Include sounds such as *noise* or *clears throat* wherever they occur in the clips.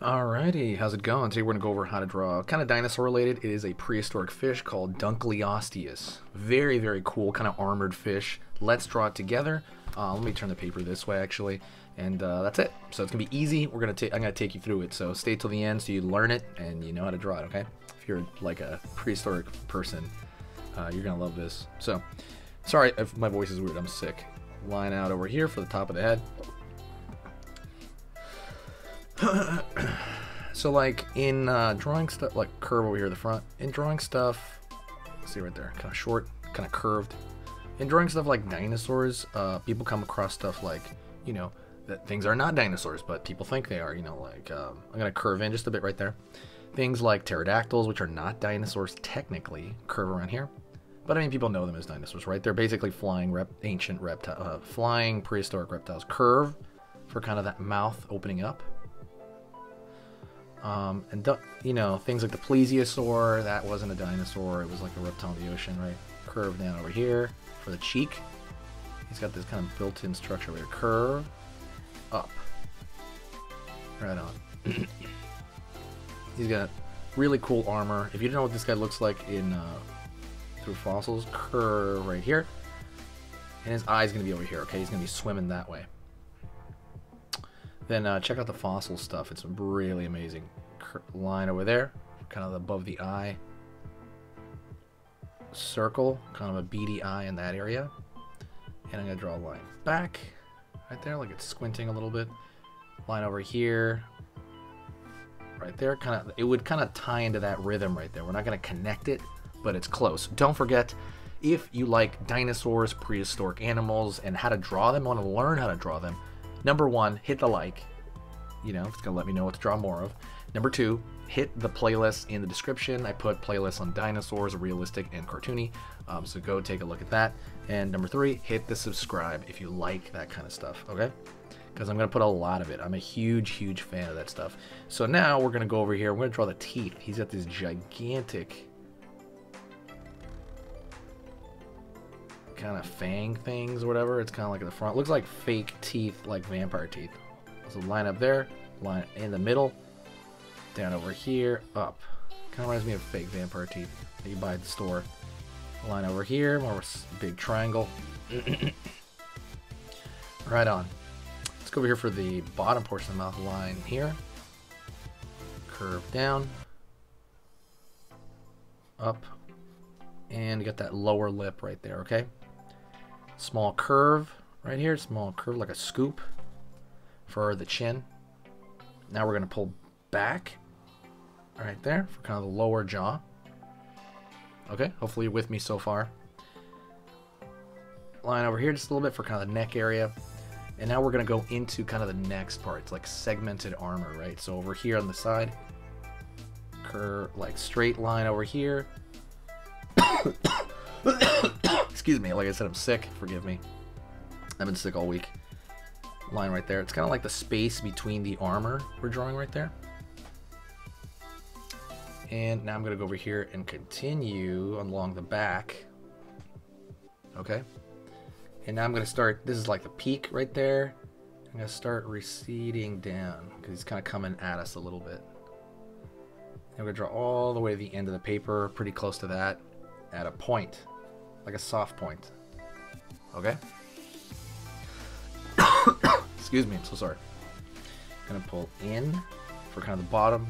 Alrighty, how's it going? Today we're going to go over how to draw kind of dinosaur related. It is a prehistoric fish called Dunkleosteus. Very, very cool, kind of armored fish. Let's draw it together. Uh, let me turn the paper this way actually, and uh, that's it. So it's gonna be easy. We're gonna take. I'm gonna take you through it. So stay till the end so you learn it and you know how to draw it. Okay? If you're like a prehistoric person, uh, you're gonna love this. So, sorry if my voice is weird. I'm sick. Line out over here for the top of the head. *coughs* so like in uh, drawing stuff, like curve over here at the front. In drawing stuff, see right there, kind of short, kind of curved. In drawing stuff like dinosaurs, uh, people come across stuff like, you know, that things are not dinosaurs, but people think they are. You know, like um, I'm gonna curve in just a bit right there. Things like pterodactyls, which are not dinosaurs technically, curve around here. But I mean, people know them as dinosaurs, right? They're basically flying rep- ancient reptile, uh, flying prehistoric reptiles. Curve for kind of that mouth opening up. Um, and you know things like the plesiosaur, that wasn't a dinosaur; it was like a reptile in the ocean, right? Curve down over here for the cheek. He's got this kind of built-in structure where curve up, right on. He's got really cool armor. If you don't know what this guy looks like in uh, through fossils, curve right here, and his eye's gonna be over here. Okay, he's gonna be swimming that way. Then uh, check out the fossil stuff. It's really amazing. Line over there, kind of above the eye. Circle, kind of a beady eye in that area. And I'm going to draw a line back, right there, like it's squinting a little bit. Line over here, right there. Kind of, it would kind of tie into that rhythm right there. We're not going to connect it, but it's close. Don't forget, if you like dinosaurs, prehistoric animals, and how to draw them, want to learn how to draw them, Number one, hit the like. You know, it's gonna let me know what to draw more of. Number two, hit the playlist in the description. I put playlists on dinosaurs, realistic and cartoony. Um, so go take a look at that. And number three, hit the subscribe if you like that kind of stuff. Okay? Because I'm gonna put a lot of it. I'm a huge, huge fan of that stuff. So now we're gonna go over here. We're gonna draw the teeth. He's got this gigantic kind of fang things or whatever. It's kind of like at the front. Looks like fake teeth, like vampire teeth. So line up there, line in the middle, down over here, up. Kind of reminds me of fake vampire teeth that you buy at the store. Line over here, more big triangle. *coughs* right on. Let's go over here for the bottom portion of the mouth line here. Curve down, up, and you got that lower lip right there, okay? Small curve right here, small curve like a scoop for the chin. Now we're going to pull back right there for kind of the lower jaw. Okay, hopefully you're with me so far. Line over here just a little bit for kind of the neck area. And now we're going to go into kind of the next part. It's like segmented armor, right? So over here on the side, curve, like straight line over here. Excuse me, like I said, I'm sick. Forgive me. I've been sick all week. Line right there. It's kind of like the space between the armor we're drawing right there. And now I'm going to go over here and continue along the back. Okay. And now I'm going to start, this is like the peak right there. I'm going to start receding down because he's kind of coming at us a little bit. I'm going to draw all the way to the end of the paper, pretty close to that, at a point like a soft point. Okay? *coughs* Excuse me, I'm so sorry. gonna pull in for kind of the bottom.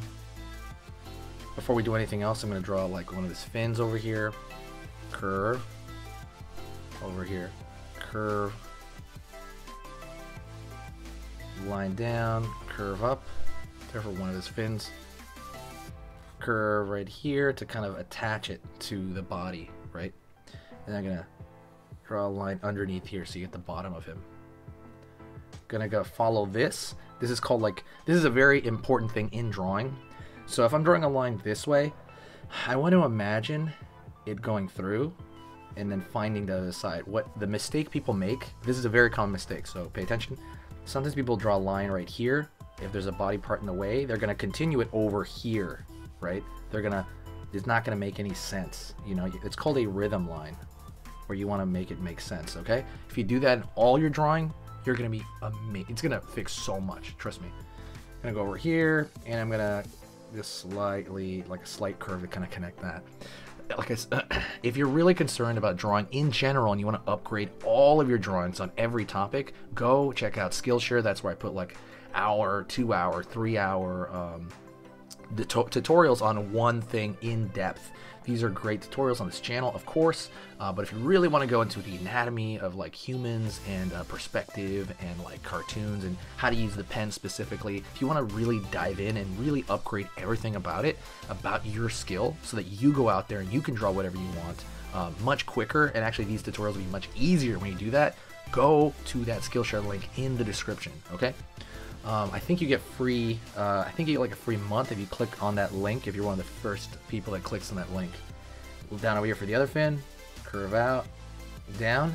Before we do anything else, I'm gonna draw like one of his fins over here. Curve. Over here. Curve. Line down, curve up. There for one of his fins. Curve right here to kind of attach it to the body, right? And I'm gonna draw a line underneath here so you get the bottom of him. Gonna go follow this. This is called like, this is a very important thing in drawing. So if I'm drawing a line this way, I want to imagine it going through and then finding the other side. What the mistake people make, this is a very common mistake, so pay attention. Sometimes people draw a line right here. If there's a body part in the way, they're gonna continue it over here, right? They're gonna, it's not gonna make any sense. You know, it's called a rhythm line where you want to make it make sense, okay? If you do that in all your drawing, you're going to be amazing. It's going to fix so much, trust me. I'm gonna go over here, and I'm gonna just slightly, like a slight curve to kind of connect that. Like I said, *clears throat* if you're really concerned about drawing in general and you want to upgrade all of your drawings on every topic, go check out Skillshare. That's where I put like hour, two hour, three hour um, tutorials on one thing in depth. These are great tutorials on this channel, of course, uh, but if you really want to go into the anatomy of like humans and uh, perspective and like cartoons and how to use the pen specifically, if you want to really dive in and really upgrade everything about it, about your skill, so that you go out there and you can draw whatever you want uh, much quicker, and actually these tutorials will be much easier when you do that, go to that Skillshare link in the description, okay? Um, I think you get free. Uh, I think you get like a free month if you click on that link. If you're one of the first people that clicks on that link. Down over here for the other fin. Curve out, down.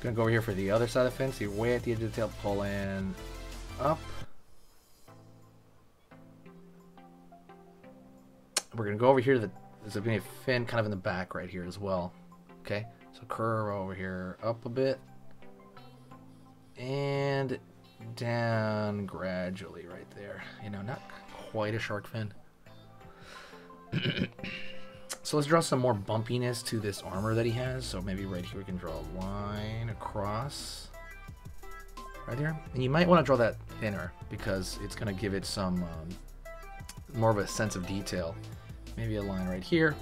Gonna go over here for the other side of the fin. So you're way at the edge of the tail. Pull in, up. We're gonna go over here to the. There's gonna be a fin kind of in the back right here as well. Okay, so curve over here, up a bit and down gradually right there. You know, not quite a shark fin. *clears throat* so let's draw some more bumpiness to this armor that he has. So maybe right here we can draw a line across right there. And you might want to draw that thinner because it's going to give it some um, more of a sense of detail. Maybe a line right here.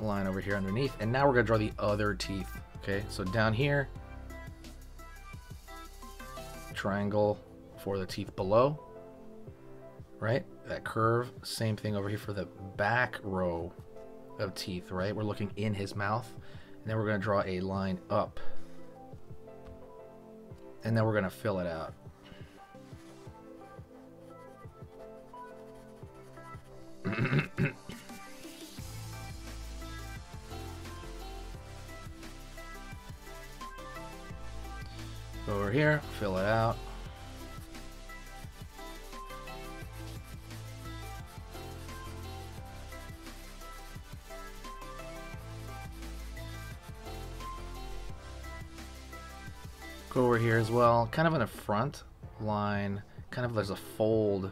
A line over here underneath. And now we're going to draw the other teeth. Okay, so down here, triangle for the teeth below, right? That curve, same thing over here for the back row of teeth, right? We're looking in his mouth, and then we're going to draw a line up, and then we're going to fill it out. *clears throat* over here, fill it out. Go over here as well, kind of in a front line, kind of there's a fold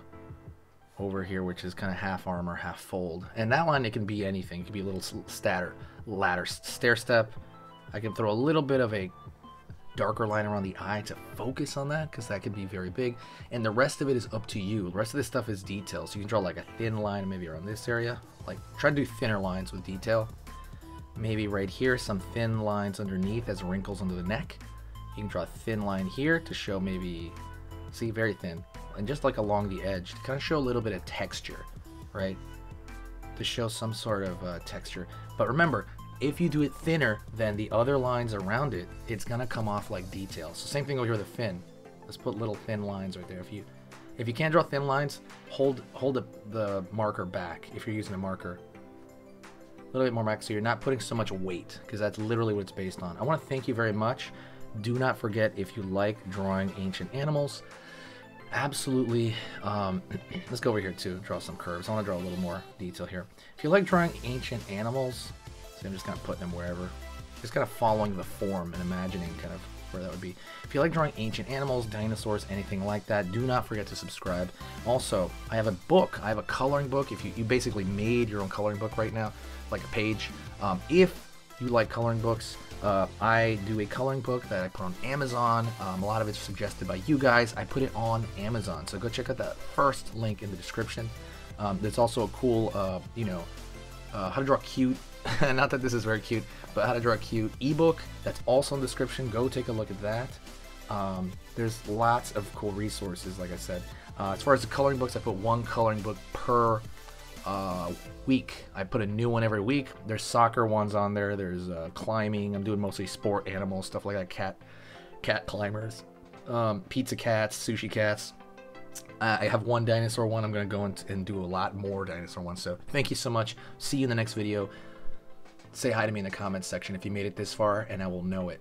over here, which is kind of half armor, half fold. And that line, it can be anything. It can be a little statter, ladder, stair step. I can throw a little bit of a darker line around the eye to focus on that because that can be very big. And the rest of it is up to you. The rest of this stuff is detail. So you can draw like a thin line maybe around this area. Like try to do thinner lines with detail. Maybe right here, some thin lines underneath as wrinkles under the neck. You can draw a thin line here to show maybe, see, very thin. And just like along the edge to kind of show a little bit of texture, right? To show some sort of uh, texture. But remember, if you do it thinner than the other lines around it, it's gonna come off like details. So same thing over here with the fin. Let's put little thin lines right there. If you if you can't draw thin lines, hold hold the, marker back if you're using a marker. A little bit more back so you're not putting so much weight because that's literally what it's based on. I want to thank you very much. Do not forget if you like drawing ancient animals, absolutely um, *clears throat* let's go over here too draw some curves i want to draw a little more detail here if you like drawing ancient animals I'm just kind of putting them wherever. Just kind of following the form and imagining kind of where that would be. If you like drawing ancient animals, dinosaurs, anything like that, do not forget to subscribe. Also, I have a book. I have a coloring book. If you, you basically made your own coloring book right now, like a page. Um, if you like coloring books, uh, I do a coloring book that I put on Amazon. Um, a lot of it's suggested by you guys. I put it on Amazon, so go check out that first link in the description. Um, there's also a cool, uh, you know, uh, how to draw cute *laughs* not that this is very cute, but how to draw a cute ebook. That's also in the description. Go take a look at that. Um, there's lots of cool resources, like I said. Uh, as far as the coloring books, I put one coloring book per uh, week. I put a new one every week. There's soccer ones on there. There's uh, climbing. I'm doing mostly sport animals, stuff like that. Cat, cat climbers, um, pizza cats, sushi cats. Uh, I have one dinosaur one. I'm going to go and do a lot more dinosaur ones. So thank you so much. See you in the next video say hi to me in the comments section if you made it this far, and I will know it.